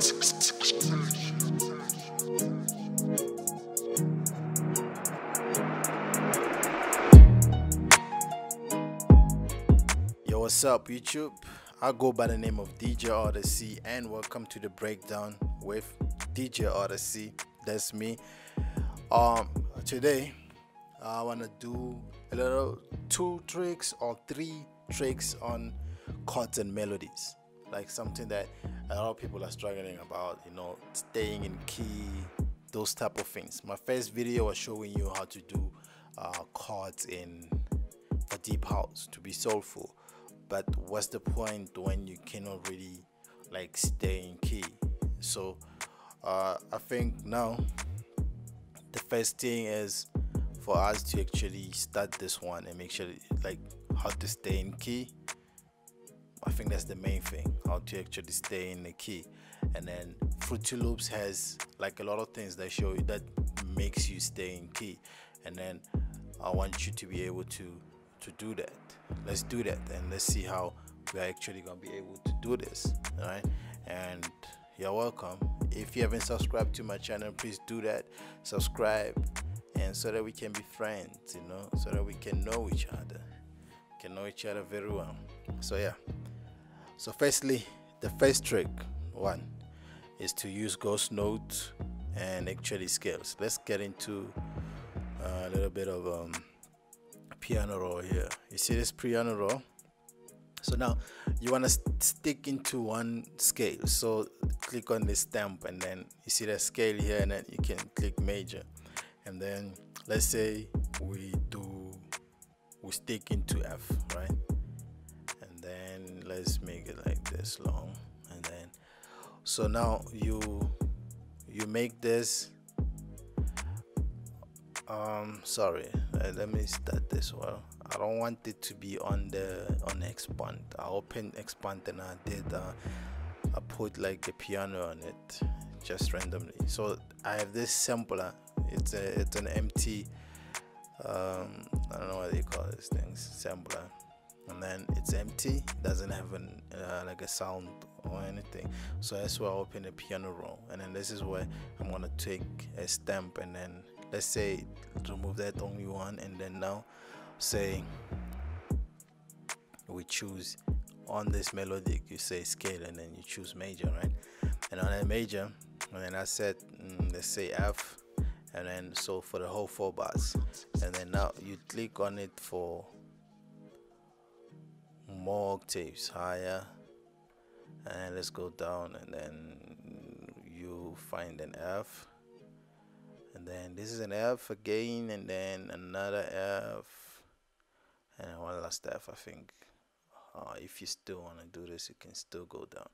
Yo, what's up, YouTube? I go by the name of DJ Odyccy, and welcome to the breakdown with DJ Odyccy. That's me. Um, today I want to do a little two tricks or three tricks on chords and melodies, like something that a lot of people are struggling about. You know, staying in key, those type of things. My first video was showing you how to do uh, chords in a deep house to be soulful but what's the point when you cannot really like stay in key so uh, i think now the first thing is for us to actually start this one and make sure like how to stay in key i think that's the main thing how to actually stay in the key and then fruity loops has like a lot of things that show you that makes you stay in key and then i want you to be able to to do that. Let's do that and let's see how we are actually gonna be able to do this. Alright, and you're welcome. If you haven't subscribed to my channel, please do that. Subscribe and so that we can be friends, you know, so that we can know each other. Can know each other very well. So yeah. So firstly, the first trick one is to use ghost notes and actually scales. Let's get into uh, a little bit of um, piano roll here. You see this piano roll? So now you want to st stick into one scale. So click on this stamp and then you see that scale here and then you can click major. And then let's say we do we stick into F right and let's make it like this long and then so now you you make this um sorry uh, let me start this well i don't want it to be on the on expand i opened expand and i did uh, i put like a piano on it just randomly. So i have this sampler it's a it's an empty um i don't know what they call these things sampler and then it's empty doesn't have an uh, like a sound or anything. So that's where i open the piano roll. And then this is where i'm gonna take a stamp and then let's say remove that only one. And then now say we choose on this melodic you say scale and then you choose major right? And on a major and then I said mm, let's say F and then so for the whole four bars. And then now you click on it for more octaves higher and let's go down and then you find an F. And then this is an F again and then another F and one last F I think. Uh, if you still want to do this you can still go down.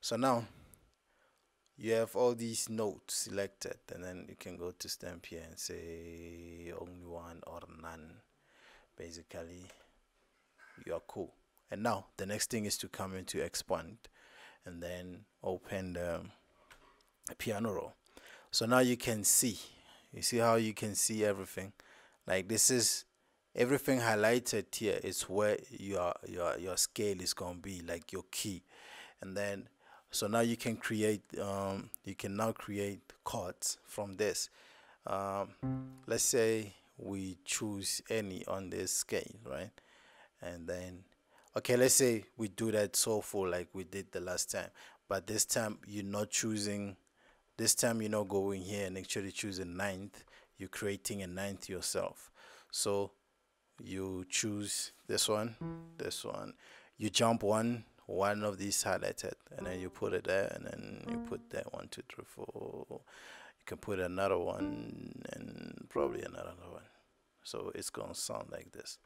So now you have all these notes selected and then you can go to stamp here and say only one or none. Basically you are cool and now the next thing is to come into expand and then open the piano roll. So now you can see you see how you can see everything? Like this is everything highlighted here is where your your your scale is going to be like your key. And then so now you can create um, you can now create chords from this. Um, let's say we choose any on this scale right? And then okay let's say we do that soulful like we did the last time but this time you're not choosing this time you're not going here and actually choose a ninth you're creating a ninth yourself. So you choose this one this one. You jump one one of these highlighted and then you put it there and then you put that one two three four. You can put another one and probably another one. So it's gonna sound like this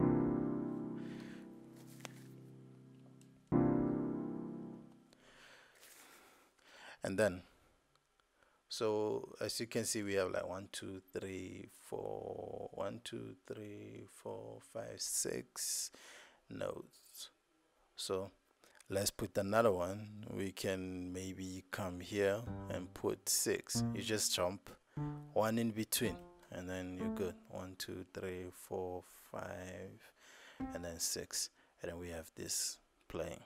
and then. So as you can see we have like one two three four one two three four five six notes so let's put another one. We can maybe come here and put six. You just jump one in between and then you're good. One two three four five and then six. And then we have this playing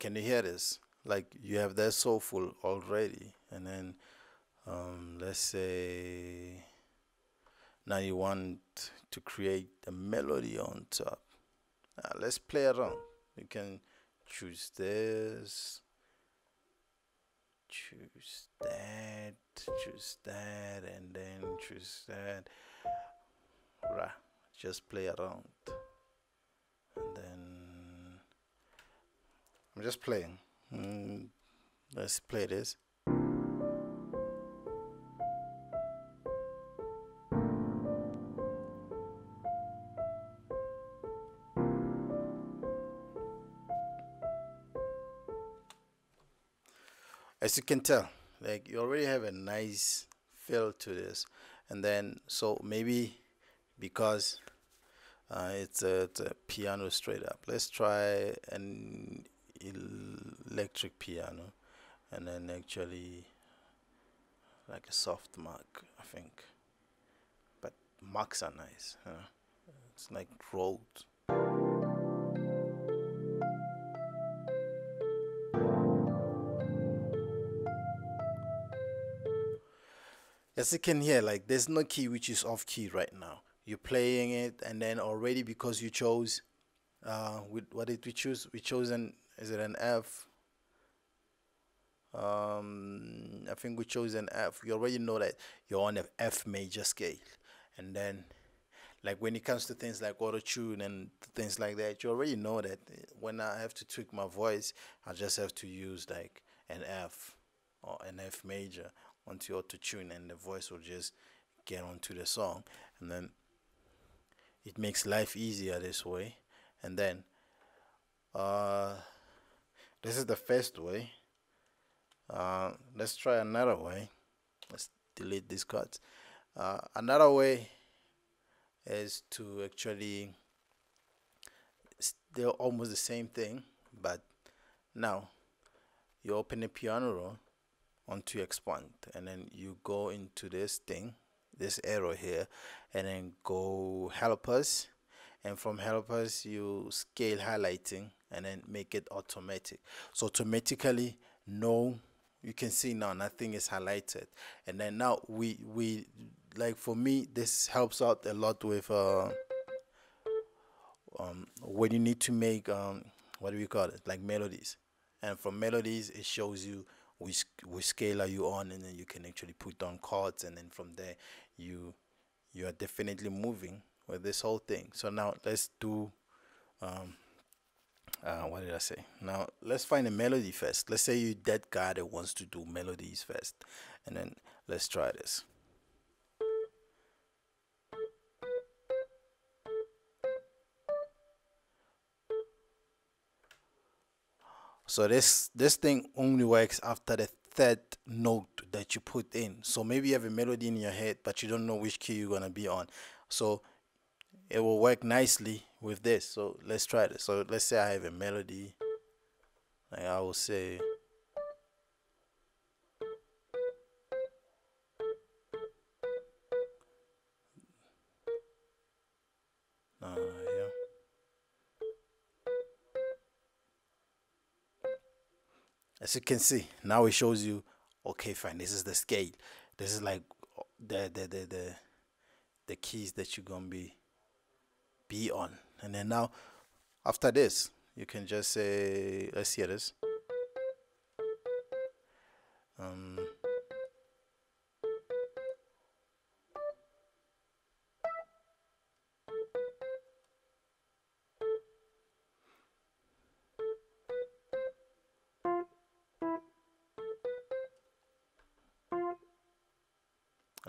can you hear this? Like you have that soulful already and then um, let's say now you want to create a melody on top. Now let's play around. You can choose this choose that choose that and then choose that. Just play around. And then I'm just playing. Mm, let's play this. As you can tell like you already have a nice feel to this. And then so maybe because uh, it's, a, it's a piano straight up. Let's try an electric piano and then actually like a soft mark I think. But marks are nice huh? it's like rolled. As you can hear like there's no key which is off key right now. You're playing it and then already because you chose uh, with what did we choose? We chose an is it an F? Um, I think we chose an F. You already know that you're on an F major scale. And then like when it comes to things like auto tune and things like that you already know that when I have to tweak my voice I just have to use like an F or an F major onto auto tune and the voice will just get onto the song. And then it makes life easier this way. And then uh, this is the first way. Uh, let's try another way. Let's delete these cards uh, another way is to actually they're almost the same thing but now you open the piano roll onto expand and then you go into this thing this arrow here and then go helpers and from helpers you scale highlighting and then make it automatic. So automatically no you can see now nothing is highlighted. And then now we we like for me this helps out a lot with uh um when you need to make um what do we call it? Like melodies. And from melodies it shows you which which scale are you on and then you can actually put down chords and then from there you you are definitely moving with this whole thing. So now let's do um uh, what did I say? Now let's find a melody first. Let's say you that guy that wants to do melodies first, and then let's try this. So this this thing only works after the third note that you put in. So maybe you have a melody in your head, but you don't know which key you're gonna be on. So it will work nicely with this. So let's try this. So let's say I have a melody. Like I will say. Uh, as you can see now it shows you okay fine this is the scale this is like the the the the, the keys that you're gonna be be on. And then now after this you can just say let's hear this. Um,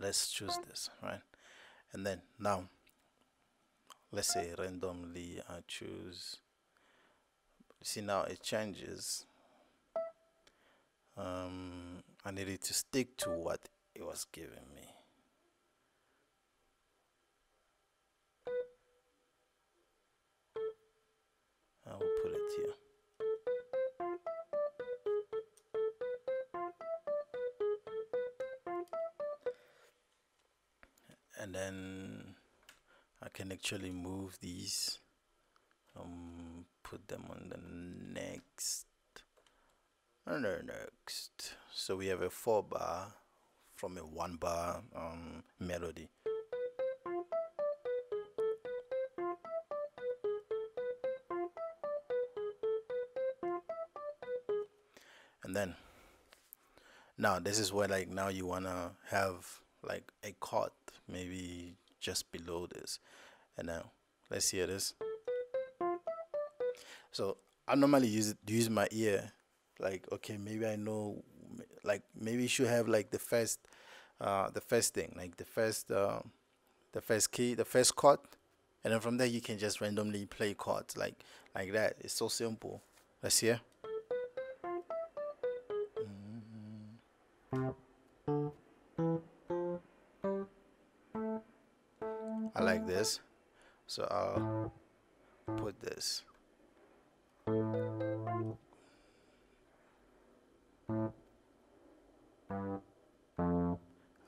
let's choose this right? And then now let's say randomly I choose. See now it changes. Um, I needed to stick to what it was giving me actually move these um, put them on the next and then next. So we have a four bar from a one bar um, melody. And then now this is where like now you wanna have like a chord maybe just below this and now let's hear this. So I normally use use my ear like okay maybe I know like maybe you should have like the first uh the first thing like the first uh, the first key the first chord. And then from there you can just randomly play chords like like that. It's so simple. Let's hear. I so I'll put this. I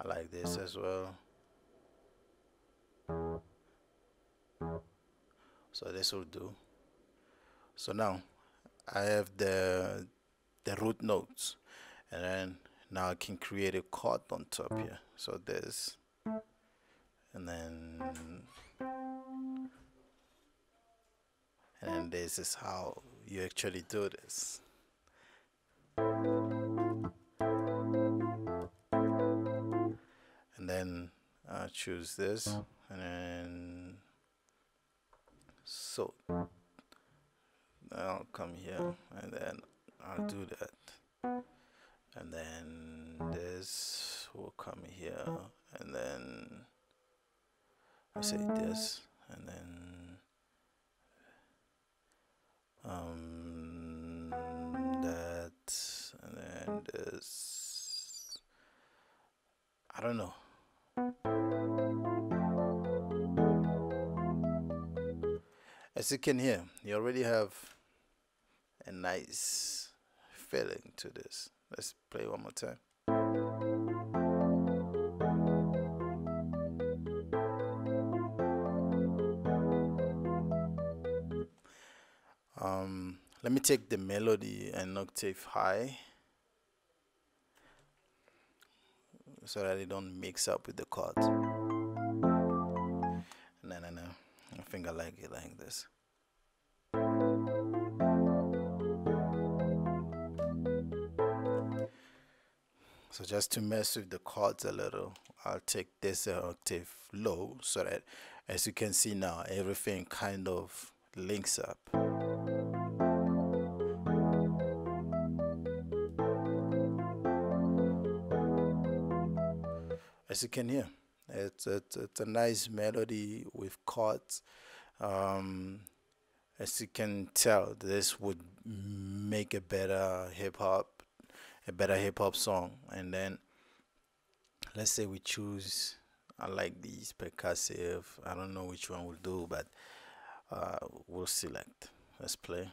like this as well. So this will do. So now I have the the root notes. And then now I can create a chord on top here. So this. And then and this is how you actually do this. And then I choose this. And then so I'll come here and then I'll do that. And then this will come here. And then I say this. And then I don't know. As you can hear you already have a nice feeling to this. Let's play one more time. Um, let me take the melody an octave high so that it don't mix up with the chords no no no I think I like it like this. So just to mess with the chords a little I'll take this octave low so that as you can see now everything kind of links up as you can hear it's, it's, it's a nice melody with chords. Um, as you can tell this would make a better hip-hop a better hip-hop song. And then let's say we choose I like these percussive I don't know which one we'll do but uh, we'll select. Let's play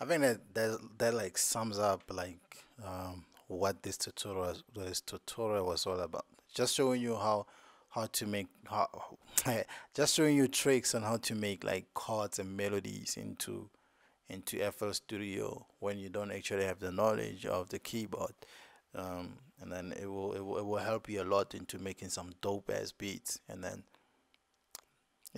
I think that that, that like sums up like um, what this tutorial this tutorial was all about. Just showing you how how to make how just showing you tricks on how to make like chords and melodies into into FL Studio when you don't actually have the knowledge of the keyboard. Um, and then it will, it will it will help you a lot into making some dope ass beats and then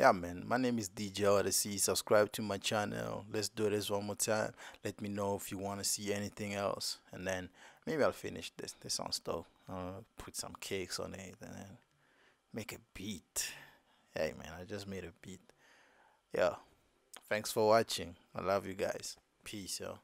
yeah man. My name is dj odyccy. Subscribe to my channel. Let's do this one more time. Let me know if you want to see anything else. And then maybe i'll finish this this sounds dope uh, put some cakes on it and then make a beat. Hey man i just made a beat. Yeah. Thanks for watching. I love you guys. Peace yo